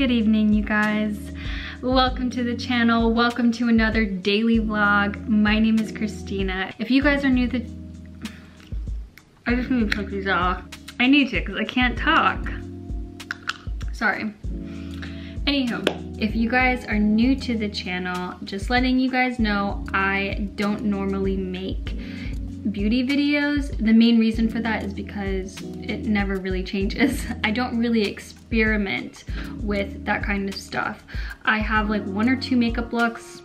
Good evening, you guys. Welcome to the channel. Welcome to another daily vlog. My name is Kristina. If you guys are new to... I just need to take these off. I need to because I can't talk. Sorry. Anywho, if you guys are new to the channel, just letting you guys know, I don't normally make beauty videos. The main reason for that is because it never really changes. I don't really experiment with that kind of stuff. I have like one or two makeup looks.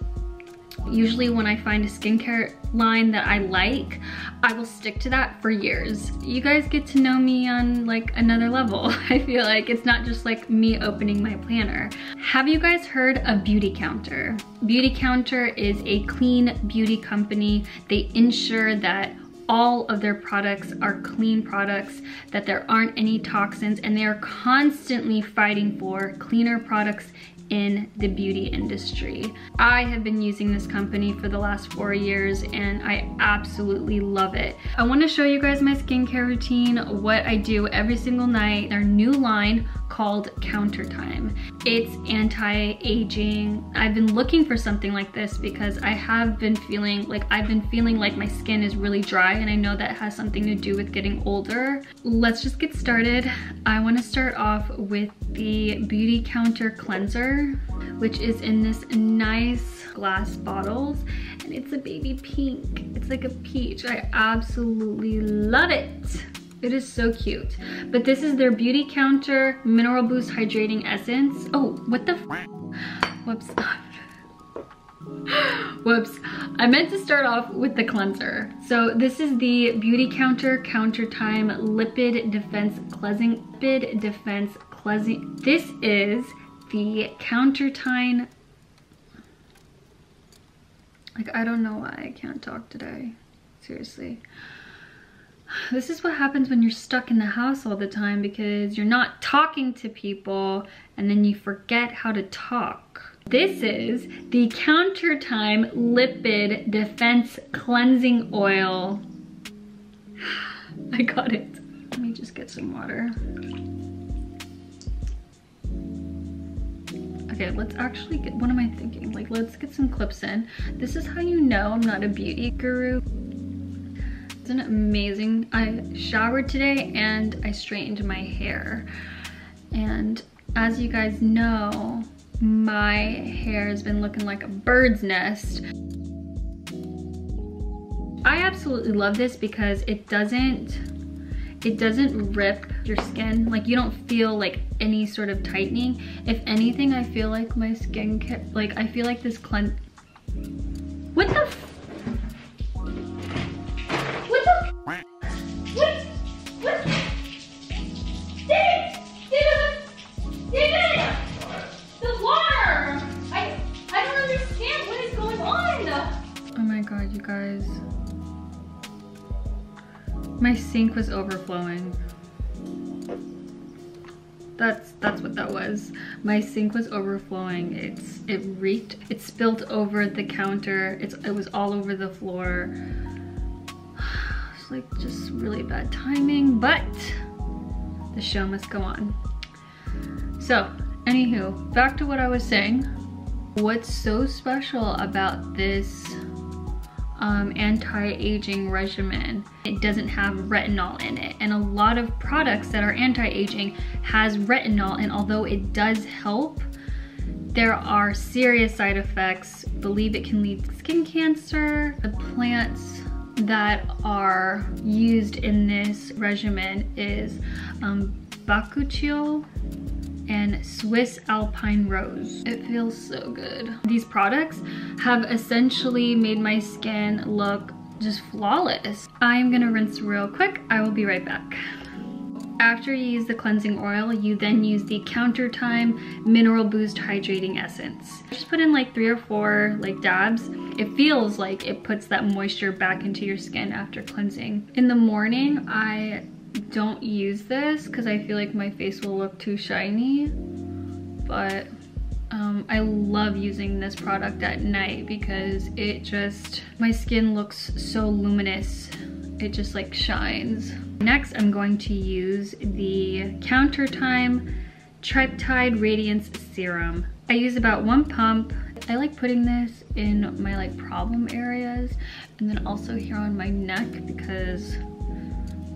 Usually when I find a skincare line that I like, I will stick to that for years. You guys get to know me on like another level. I feel like it's not just like me opening my planner. Have you guys heard of Beautycounter? Beauty Counter is a clean beauty company. They ensure that all of their products are clean products, that there aren't any toxins, and they are constantly fighting for cleaner products in the beauty industry. I have been using this company for the last four years and I absolutely love it. I wanna show you guys my skincare routine, what I do every single night, their new line called Counter Time. It's anti-aging. I've been looking for something like this because I have been feeling like I've been feeling like my skin is really dry and I know that has something to do with getting older. Let's just get started. I wanna start off with the Beauty Counter Cleanser, which is in this nice glass bottles and it's a baby pink. It's like a peach. I absolutely love it. It is so cute. But this is their Beautycounter Mineral Boost Hydrating Essence. Oh, what the Whoops. Whoops. I meant to start off with the cleanser. So this is the Beautycounter Counter Time Lipid Defense Cleansing Lipid Defense Cleansing. This is the Counter Time like I don't know why I can't talk today. Seriously. This is what happens when you're stuck in the house all the time because you're not talking to people and then you forget how to talk. This is the Counter Time Lipid Defense Cleansing Oil. I got it. Let me just get some water. Okay, let's actually get, what am I thinking? Like, let's get some clips in. This is how you know I'm not a beauty guru. Isn't it amazing? I showered today and I straightened my hair. And as you guys know, my hair has been looking like a bird's nest. I absolutely love this because it doesn't it doesn't rip your skin like you don't feel like any sort of tightening if anything i feel like my skin like i feel like this cleanse My sink was overflowing. That's that's what that was. My sink was overflowing. It's it reeked. It spilled over the counter. It's it was all over the floor. It's like just really bad timing, but the show must go on. So, anywho, back to what I was saying. What's so special about this um, anti-aging regimen. It doesn't have retinol in it. And a lot of products that are anti-aging has retinol and although it does help, there are serious side effects. Believe it can lead to skin cancer. The plants that are used in this regimen is um, bakuchiol, and Swiss Alpine Rose. It feels so good. These products have essentially made my skin look just flawless. I'm gonna rinse real quick. I will be right back. After you use the cleansing oil, you then use the Counter Time Mineral Boost Hydrating Essence. Just put in like three or four like dabs. It feels like it puts that moisture back into your skin after cleansing. In the morning, I don't use this because I feel like my face will look too shiny. But um, I love using this product at night because it just, my skin looks so luminous. It just like shines. Next, I'm going to use the Counter Time Tripeptide Radiance Serum. I use about one pump. I like putting this in my like problem areas and then also here on my neck because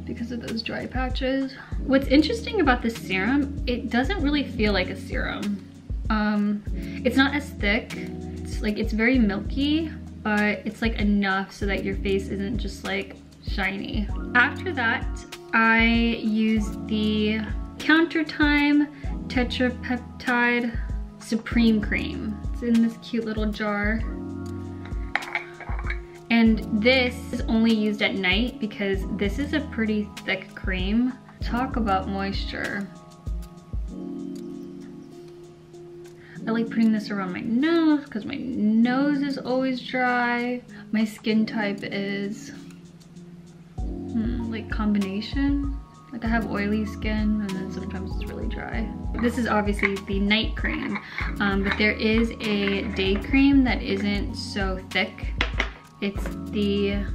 because of those dry patches. What's interesting about this serum, it doesn't really feel like a serum. Um, it's not as thick. It's like, it's very milky, but it's like enough so that your face isn't just like shiny. After that, I use the Countertime Tetrapeptide Supreme Cream. It's in this cute little jar. And this is only used at night because this is a pretty thick cream. Talk about moisture. I like putting this around my nose because my nose is always dry. My skin type is hmm, like combination. Like I have oily skin and then sometimes it's really dry. This is obviously the night cream, um, but there is a day cream that isn't so thick. It's the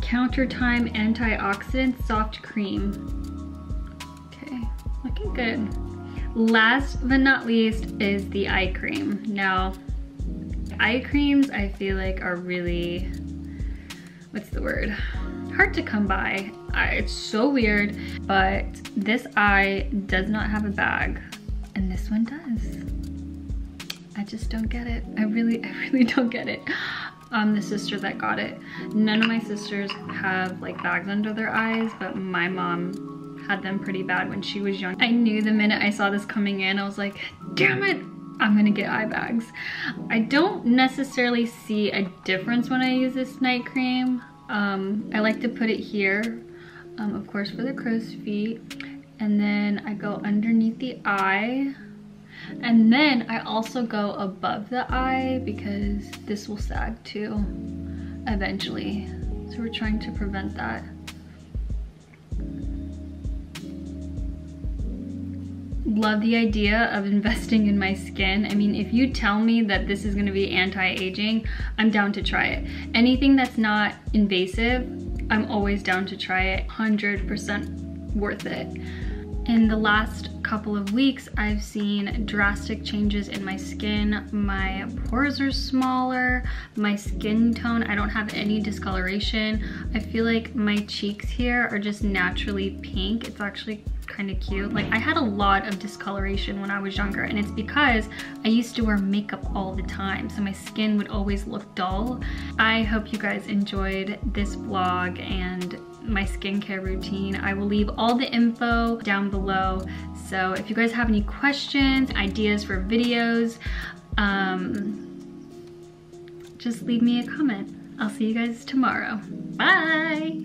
Countertime Antioxidant Soft Cream. Okay, looking good. Last but not least is the eye cream. Now, eye creams I feel like are really, what's the word? Hard to come by. It's so weird, but this eye does not have a bag and this one does. I just don't get it. I really, I really don't get it. I'm the sister that got it. None of my sisters have like bags under their eyes, but my mom had them pretty bad when she was young. I knew the minute I saw this coming in, I was like, damn it, I'm gonna get eye bags. I don't necessarily see a difference when I use this night cream. Um, I like to put it here, um, of course for the crow's feet. And then I go underneath the eye. And then I also go above the eye because this will sag too eventually. So we're trying to prevent that. love the idea of investing in my skin. I mean, if you tell me that this is gonna be anti-aging, I'm down to try it. Anything that's not invasive, I'm always down to try it, 100% worth it. In the last couple of weeks, I've seen drastic changes in my skin. My pores are smaller, my skin tone, I don't have any discoloration. I feel like my cheeks here are just naturally pink. It's actually kind of cute. Like I had a lot of discoloration when I was younger and it's because I used to wear makeup all the time. So my skin would always look dull. I hope you guys enjoyed this vlog and my skincare routine. I will leave all the info down below. So if you guys have any questions, ideas for videos, um, just leave me a comment. I'll see you guys tomorrow. Bye!